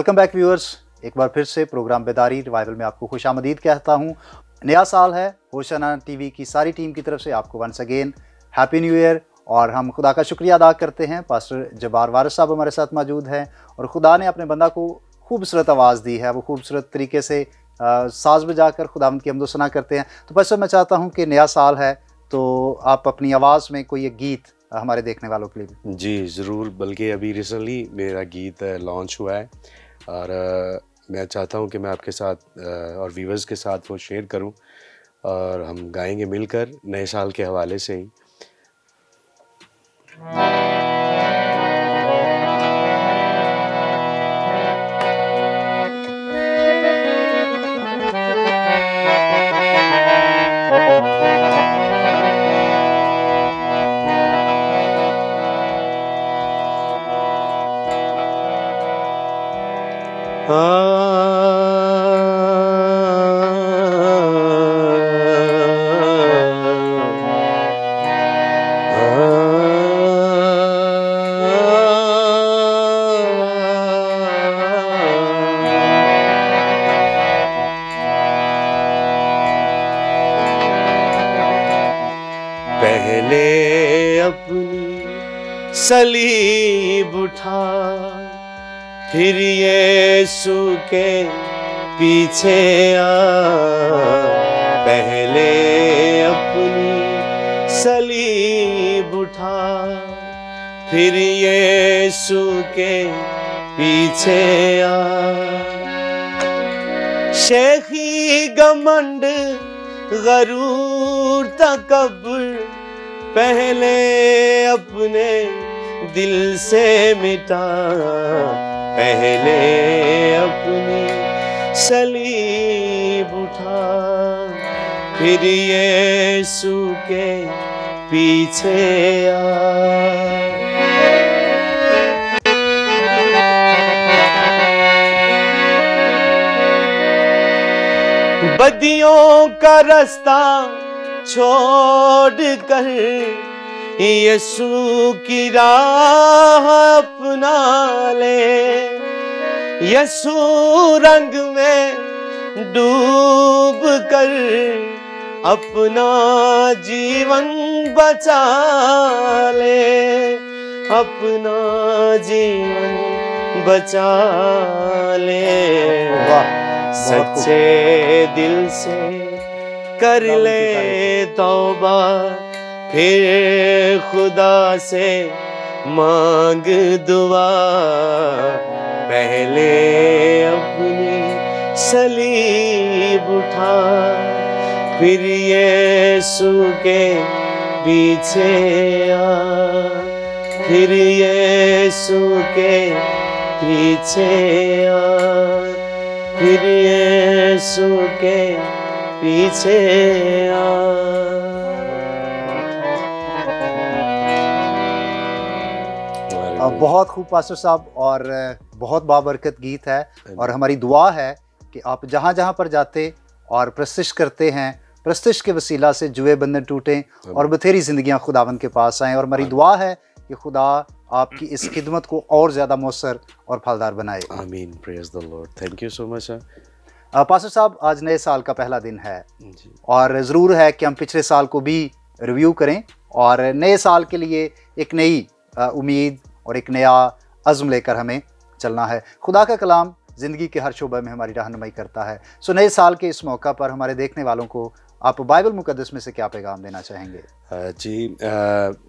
Welcome back viewers एक बार फिर से प्रोग्राम बेदारी रिवाइवल में आपको खुश आमदीद कहता हूँ। नया साल है होशाना टीवी की सारी टीम की तरफ़ से आपको once again happy new year और हम खुदा का शुक्रिया अदा करते हैं। पास्टर जबार वारिस साहब हमारे साथ मौजूद हैं और खुदा ने अपने बंदा को खूबसूरत आवाज़ दी है। वो खूबसूरत तरीके से साज बजा कर खुदा की हमदोसना करते हैं। तो पास्टर मैं चाहता हूँ कि नया साल है तो आप अपनी आवाज़ में कोई एक गीत हमारे देखने वालों के लिए। जी, ज़रूर। बल्कि अभी रिसेंटली मेरा गीत लॉन्च हुआ है। और मैं चाहता हूँ कि मैं आपके साथ और व्यूवर्स के साथ वो शेयर करूँ और हम गाएँगे मिलकर नए साल के हवाले से ही। सलीब उठा, फिर यीशु के पीछे आ। पहले अपनी सलीब उठा, फिर यीशु के पीछे आ। शेखी गमंड गरूर तकबर, पहले अपने दिल से मिटा, पहले अपनी सलीब उठा, फिर यीशु के पीछे आ। बदियों का रास्ता छोड़ कर यीशु की राह अपना ले। यीशु रंग में डूब कर अपना जीवन बचा ले। अपना जीवन बचा ले। सच्चे दिल से कर ले तौबा। फिर खुदा से मांग दुआ। पहले अपनी सलीब उठा, फिर यीशु के पीछे आ। फिर यीशु के पीछे आ। फिर यीशु के पीछे आ। बहुत खूब पास्टर साहब और बहुत बाबरकत गीत है और हमारी दुआ है कि आप जहाँ जहाँ पर जाते और प्रस्तिश करते हैं प्रस्तिश के वसीला से जुए बंधन टूटें और बथेरी ज़िंदगियाँ खुदावंद के पास आएँ। और हमारी दुआ है कि खुदा आपकी इस खिदमत को और ज़्यादा मौसर और फलदार बनाए। आमीन praise the lord thank you so much sir pastor साहब आज नए साल का पहला दिन है और ज़रूर है कि हम पिछले साल को भी रिव्यू करें और नए साल के लिए एक नई उम्मीद और एक नया अज़म लेकर हमें चलना है। खुदा का कलाम ज़िंदगी के हर शोबे में हमारी रहनुमाई करता है। सो नए साल के इस मौका पर हमारे देखने वालों को आप बाइबल मुकदस में से क्या पैगाम देना चाहेंगे? जी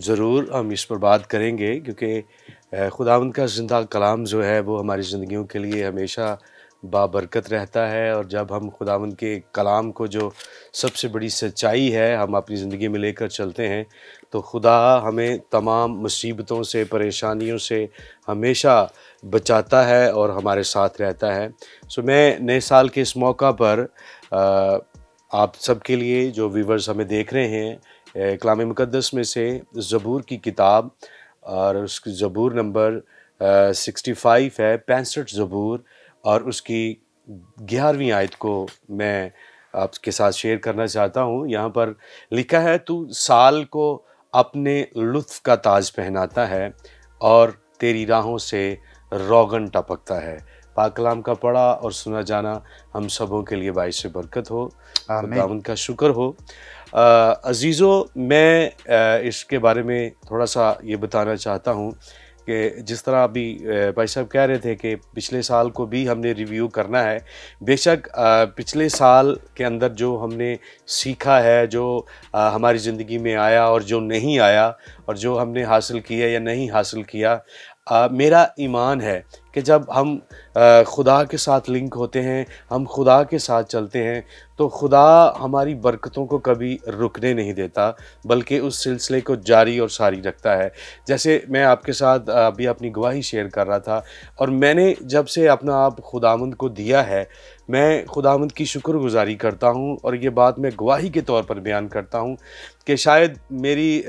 ज़रूर हम इस पर बात करेंगे क्योंकि खुदावंद का ज़िंदा कलाम जो है वो हमारी ज़िंदगियों के लिए हमेशा बाबरकत रहता है और जब हम खुदावंद के कलाम को जो सबसे बड़ी सच्चाई है हम अपनी ज़िंदगी में लेकर चलते हैं तो खुदा हमें तमाम मुसीबतों से, परेशानियों से हमेशा बचाता है और हमारे साथ रहता है। सो मैं नए साल के इस मौका पर आप सबके लिए जो व्यूवर्स हमें देख रहे हैं कलाम मुक़दस में से ज़बूर की किताब और उसकी ज़बूर नंबर सिक्सटी फाइव है, पैंसठ ज़बूर और उसकी ग्यारहवीं आयत को मैं आपके साथ शेयर करना चाहता हूँ। यहाँ पर लिखा है, तू साल को अपने लुत्फ का ताज पहनाता है और तेरी राहों से रोगन टपकता है। पाकलाम का पढ़ा और सुना जाना हम सबों के लिए बाईस बरकत हो। खुदावन का शुक्र हो। अज़ीज़ों मैं इसके बारे में थोड़ा सा ये बताना चाहता हूँ कि जिस तरह अभी भाई साहब कह रहे थे कि पिछले साल को भी हमने रिव्यू करना है। बेशक पिछले साल के अंदर जो हमने सीखा है, जो हमारी ज़िंदगी में आया और जो नहीं आया और जो हमने हासिल किया या नहीं हासिल किया आ, मेरा ईमान है कि जब हम आ, खुदा के साथ लिंक होते हैं हम खुदा के साथ चलते हैं तो खुदा हमारी बरकतों को कभी रुकने नहीं देता बल्कि उस सिलसिले को जारी और सारी रखता है। जैसे मैं आपके साथ अभी अपनी गवाही शेयर कर रहा था और मैंने जब से अपना आप खुदामंद को दिया है मैं खुदामंद की शुक्रगुजारी करता हूँ और ये बात मैं गवाही के तौर पर बयान करता हूँ कि शायद मेरी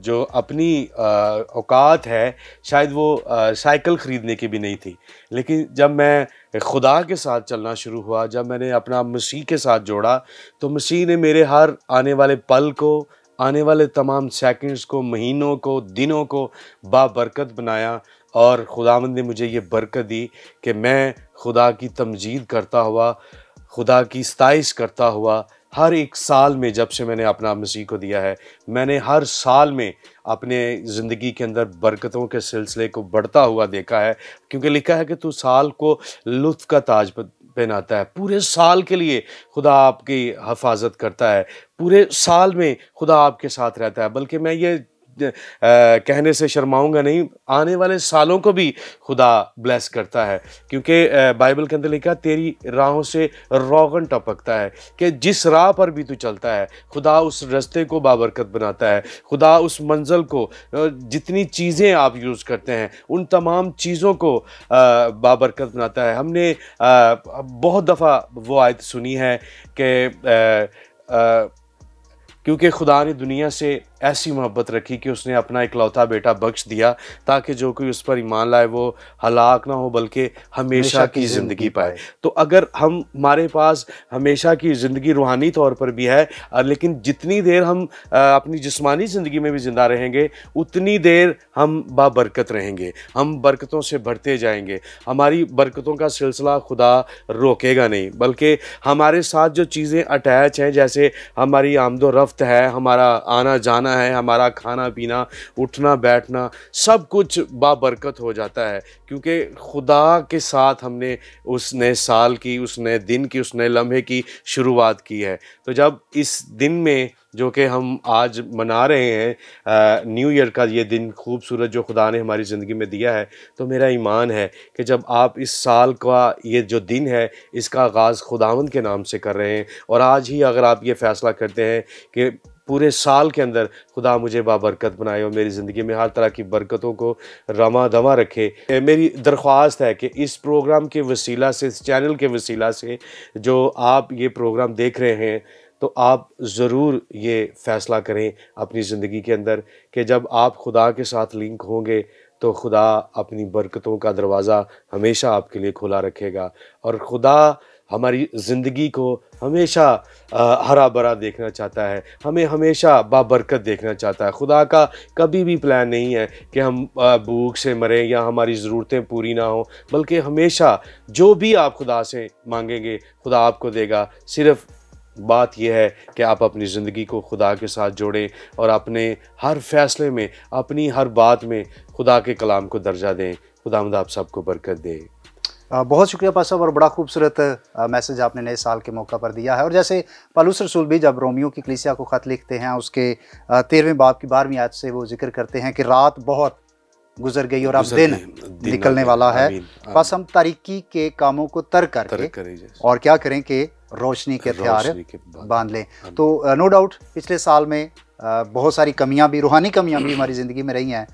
जो अपनी औकात है, शायद वो साइकिल ख़रीदने की भी नहीं थी। लेकिन जब मैं खुदा के साथ चलना शुरू हुआ, जब मैंने अपना मसीह के साथ जोड़ा तो मसीह ने मेरे हर आने वाले पल को, आने वाले तमाम सेकंड्स को, महीनों को, दिनों को बाबरकत बनाया। और खुदावंद ने मुझे ये बरकत दी कि मैं खुदा की तमजीद करता हुआ, खुदा की स्ताइश करता हुआ, हर एक साल में जब से मैंने अपना मसीह को दिया है, मैंने हर साल में अपने ज़िंदगी के अंदर बरकतों के सिलसिले को बढ़ता हुआ देखा है, क्योंकि लिखा है कि तू साल को लुत्फ का ताज पहनाता है। पूरे साल के लिए खुदा आपकी हफाजत करता है। पूरे साल में खुदा आपके साथ रहता है, बल्कि मैं ये कहने से शर्माऊँगा नहीं, आने वाले सालों को भी खुदा ब्लेस करता है, क्योंकि बाइबल के अंदर लिखा तेरी राहों से रोगन टपकता है, कि जिस राह पर भी तू चलता है, खुदा उस रास्ते को बाबरकत बनाता है, खुदा उस मंजिल को जितनी चीज़ें आप यूज़ करते हैं, उन तमाम चीज़ों को बाबरकत बनाता है। हमने बहुत दफ़ा वो आयत सुनी है कि क्योंकि खुदा ने दुनिया से ऐसी मोहब्बत रखी कि उसने अपना इकलौता बेटा बख्श दिया ताकि जो कोई उस पर ईमान लाए वो हलाक ना हो बल्कि हमेशा की ज़िंदगी पाए। तो अगर हम हमारे पास हमेशा की ज़िंदगी रूहानी तौर पर भी है लेकिन जितनी देर हम अपनी जिस्मानी ज़िंदगी में भी ज़िंदा रहेंगे उतनी देर हम बाबरकत रहेंगे। हम बरकतों से बढ़ते जाएँगे। हमारी बरकतों का सिलसिला खुदा रोकेगा नहीं बल्कि हमारे साथ जो चीज़ें अटैच हैं जैसे हमारी आमदो रफ्त है हमारा आना जाना रहना है, हमारा खाना पीना, उठना, बैठना, सब कुछ बाबरकत हो जाता है। क्योंकि खुदा के साथ हमने उस नए साल की, उस नए दिन की, उस नए लम्हे की शुरुआत की है। तो जब इस दिन में जो कि हम आज मना रहे हैं न्यू ईयर का ये दिन खूबसूरत जो खुदा ने हमारी ज़िंदगी में दिया है तो मेरा ईमान है कि जब आप इस साल का ये जो दिन है, इसका आगाज़ खुदावंद के नाम से कर रहे हैं। और आज ही अगर आप ये फ़ैसला करते हैं कि पूरे साल के अंदर खुदा मुझे बाबरकत बनाए और मेरी ज़िंदगी में हर तरह की बरकतों को रमा दवा रखे। मेरी दरख्वास्त है कि इस प्रोग्राम के वसीला से, इस चैनल के वसीला से जो आप ये प्रोग्राम देख रहे हैं तो आप ज़रूर ये फ़ैसला करें अपनी ज़िंदगी के अंदर कि जब आप खुदा के साथ लिंक होंगे तो खुदा अपनी बरकतों का दरवाज़ा हमेशा आपके लिए खुला रखेगा। और खुदा हमारी ज़िंदगी को हमेशा हरा भरा देखना चाहता है। हमें हमेशा बाबरकत देखना चाहता है। खुदा का कभी भी प्लान नहीं है कि हम भूख से मरें या हमारी ज़रूरतें पूरी ना हों, बल्कि हमेशा जो भी आप खुदा से मांगेंगे, खुदा आपको देगा। सिर्फ़ बात यह है कि आप अपनी ज़िंदगी को खुदा के साथ जोड़ें और अपने हर फैसले में, अपनी हर बात में खुदा के कलाम को दर्जा दें। खुदा आप सबको बरकत दे। बहुत शुक्रिया पासा और बड़ा खूबसूरत मैसेज आपने नए साल के मौका पर दिया है। और जैसे पालूस रसूल भी जब रोमियो की कलिसिया को ख़त लिखते हैं उसके तेरहवें बाप की बारहवीं आज से वो ज़िक्र करते हैं कि रात बहुत गुजर गई और अब दिन, दिन निकलने वाला है। बस हम तारीकी के कामों को तर्क करके और क्या करें कि रोशनी के हथियार बाँध लें। तो नो डाउट पिछले साल में बहुत सारी कमियाँ भी रूहानी कमियाँ भी हमारी ज़िंदगी में रही हैं।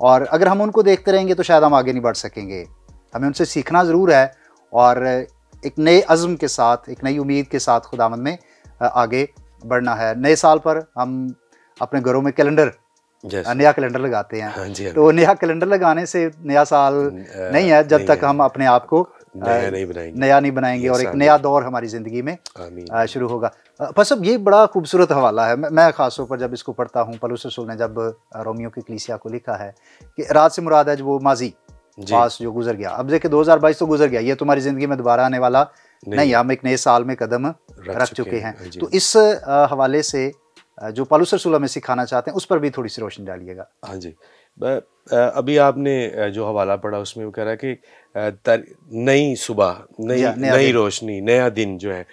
और अगर हम उनको देखते रहेंगे तो शायद हम आगे नहीं बढ़ सकेंगे। हमें उनसे सीखना ज़रूर है और एक नए अज़म के साथ एक नई उम्मीद के साथ खुदामंद में आगे बढ़ना है। नए साल पर हम अपने घरों में कैलेंडर नया कैलेंडर लगाते हैं। हाँ जी, हाँ तो नया कैलेंडर लगाने से नया साल नहीं है जब तक हम अपने आप को नया नहीं बनाएँगे। नया नहीं बनाएँगे और एक नया दौर हमारी ज़िंदगी में शुरू होगा। बस अब ये बड़ा खूबसूरत हवाला है। मैं ख़ासतौर पर जब इसको पढ़ता हूँ पलूस रसूल ने जब रोमियो की कलीसिया को लिखा है कि रात से मुराद है जो वो माजी। पास जो गुजर गया। अब देखिए 2022 तो गुजर गया। ये तुम्हारी ज़िंदगी में दोबारा आने वाला नहीं, नहीं हम एक नए साल में कदम रख, रख चुके हैं। तो इस हवाले से जो पालूसर सुलह में सिखाना चाहते हैं उस पर भी थोड़ी सी रोशनी डालिएगा। हाँ जी। अभी आपने जो हवाला पढ़ा उसमें वो कह रहा है कि नई सुबह नई नई रोशनी नया दिन जो है।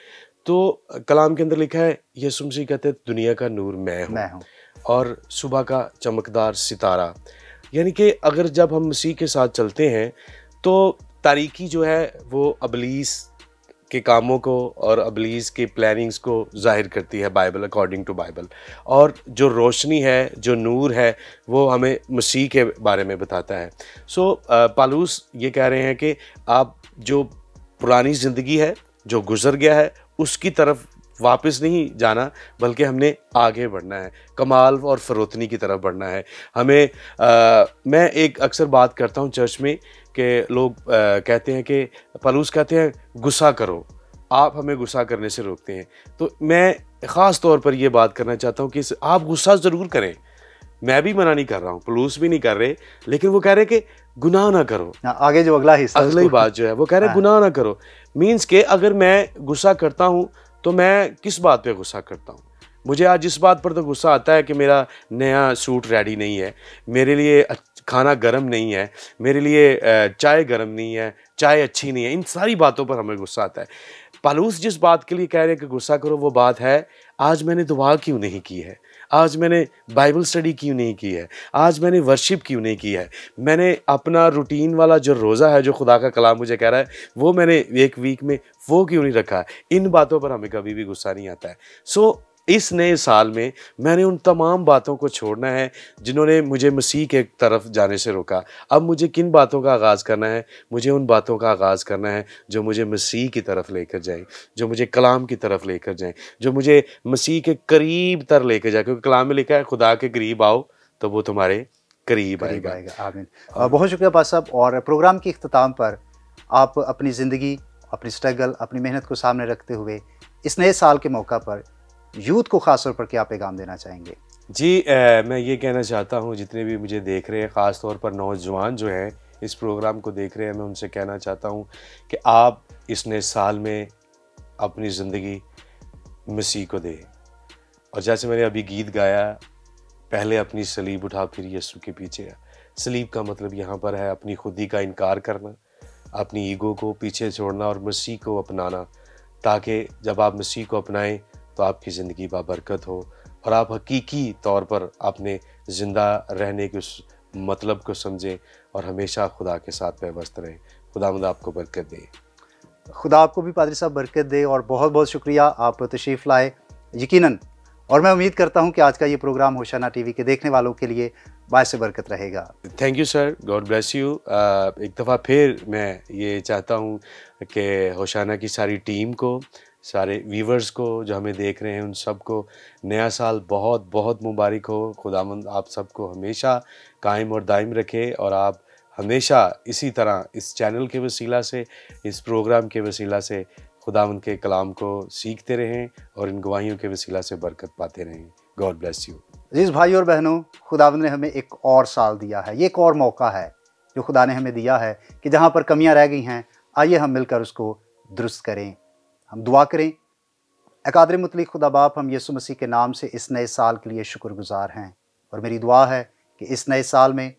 तो कलाम के अंदर लिखा है यसु मसीह कहते हैं दुनिया का नूर मैं मैं हूँ। और सुबह का चमकदार सितारा यानी कि अगर जब हम मसीह के साथ चलते हैं तो तारीकी जो है वो अबलीस के कामों को और अबलीस के प्लानिंग्स को ज़ाहिर करती है बाइबल अकॉर्डिंग टू बाइबल। और जो रोशनी है जो नूर है वो हमें मसीह के बारे में बताता है। सो so, पालूस ये कह रहे हैं कि आप जो पुरानी ज़िंदगी है जो गुज़र गया है उसकी तरफ़ वापस नहीं जाना बल्कि हमने आगे बढ़ना है। कमाल और फरोतनी की तरफ़ बढ़ना है। हमें आ, मैं एक अक्सर बात करता हूँ चर्च में कि लोग आ, कहते हैं कि पलूस कहते हैं गुस्सा करो। आप हमें गुस्सा करने से रोकते हैं। तो मैं ख़ास तौर पर यह बात करना चाहता हूँ कि आप गुस्सा ज़रूर करें। मैं भी मना नहीं कर रहा हूँ पलूस भी नहीं कर रहे लेकिन वो कह रहे कि गुनाह ना करो। हाँ, आगे जो अगला हिस्सा अगली बात जो है वो कह रहे हाँ। गुनाह ना करो। मीन्स के अगर मैं गुस्सा करता हूँ तो मैं किस बात पे गुस्सा करता हूँ? मुझे आज इस बात पर तो गुस्सा आता है कि मेरा नया सूट रेडी नहीं है। मेरे लिए खाना गर्म नहीं है। मेरे लिए चाय गर्म नहीं है। चाय अच्छी नहीं है। इन सारी बातों पर हमें गुस्सा आता है। पालूस जिस बात के लिए कह रहे हैं कि गुस्सा करो, वो बात है, आज मैंने दुआ क्यों नहीं की है? आज मैंने बाइबल स्टडी क्यों नहीं की है? आज मैंने वर्शिप क्यों नहीं की है? मैंने अपना रूटीन वाला जो रोज़ा है जो खुदा का कलाम मुझे कह रहा है वो मैंने एक वीक में वो क्यों नहीं रखा? इन बातों पर हमें कभी भी गुस्सा नहीं आता है। सो so, इस नए साल में मैंने उन तमाम बातों को छोड़ना है जिन्होंने मुझे मसीह के तरफ़ जाने से रोका। अब मुझे किन बातों का आगाज़ करना है? मुझे उन बातों का आगाज़ करना है जो मुझे मसीह की तरफ़ लेकर जाए जो मुझे कलाम की तरफ़ लेकर जाए जो मुझे मसीह के करीब तर लेकर जाए क्योंकि कलाम में लिखा है खुदा के करीब आओ तो वो तुम्हारे करीब आएगा। आएगा आमीन। बहुत शुक्रिया पास साहब और प्रोग्राम के अख्ताम पर आप अपनी ज़िंदगी अपनी स्ट्रगल अपनी मेहनत को सामने रखते हुए इस नए साल के मौका पर यूथ को ख़ास तौर पर क्या पैगाम देना चाहेंगे? जी आ, मैं ये कहना चाहता हूँ जितने भी मुझे देख रहे हैं ख़ास तौर पर नौजवान जो हैं इस प्रोग्राम को देख रहे हैं मैं उनसे कहना चाहता हूँ कि आप इस नए साल में अपनी ज़िंदगी मसीह को दें। और जैसे मैंने अभी गीत गाया पहले अपनी सलीब उठा फिर यीशु के पीछे। सलीब का मतलब यहाँ पर है अपनी खुदी का इनकार करना अपनी ईगो को पीछे छोड़ना और मसीह को अपनाना ताकि जब आप मसीह को अपनाएँ तो आपकी ज़िंदगी बाबरकत हो और आप हकीकी तौर पर अपने ज़िंदा रहने के उस मतलब को समझें और हमेशा खुदा के साथ व्यवस्थ रहें। खुदा मद आपको बरकत दे। खुदा आपको भी पादरी साहब बरकत दे और बहुत बहुत शुक्रिया आप तशरीफ़ लाए यकीनन। और मैं उम्मीद करता हूँ कि आज का ये प्रोग्राम होशाना टीवी के देखने वालों के लिए बायस बरकत रहेगा। Thank you sir God bless you एक दफ़ा फिर मैं ये चाहता हूँ कि होशाना की सारी टीम को सारे व्यूवर्स को जो हमें देख रहे हैं, उन सबको नया साल बहुत बहुत मुबारक हो। खुदामंद आप सबको हमेशा कायम और दायम रखे और आप हमेशा इसी तरह इस चैनल के वसीला से, इस प्रोग्राम के वसीला से खुदावंद के कलाम को सीखते रहें और इन गवाहियों के वसीला से बरकत पाते रहें। गॉड ब्लेस यू जिस भाई और बहनों, खुदावंद ने हमें एक और साल दिया है। ये एक और मौका है जो खुदा ने हमें दिया है कि जहाँ पर कमियाँ रह गई हैं, आइए हम मिलकर उसको दुरुस्त करें। हम दुआ करें। अकादर मतली खुदा बाप हम यसु मसीह के नाम से इस नए साल के लिए शुक्रगुजार हैं और मेरी दुआ है कि इस नए साल में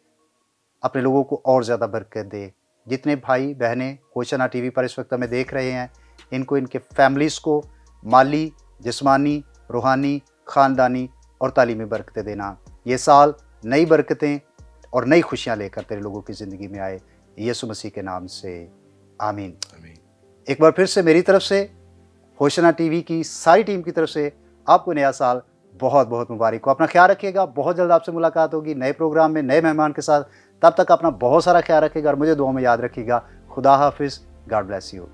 अपने लोगों को और ज़्यादा बरकत दे। जितने भाई बहनें कोचना टीवी पर इस वक्त हमें देख रहे हैं इनको इनके फैमिलीज़ को माली जिस्मानी रूहानी ख़ानदानी और तालीमी बरकतें देना। ये साल नई बरकतें और नई खुशियाँ लेकर तेरे लोगों की ज़िंदगी में आए। यसु मसीह के नाम से। आमीन। आमीन। एक बार फिर से मेरी तरफ़ से होशना टीवी की सारी टीम की तरफ़ से आपको नया साल बहुत बहुत मुबारक हो। अपना ख्याल रखिएगा, बहुत जल्द आपसे मुलाकात होगी नए प्रोग्राम में, नए मेहमान के साथ। तब तक अपना बहुत सारा ख्याल रखिएगा और मुझे दुआ में याद रखिएगा। खुदा हाफिज़ गॉड ब्लेस यू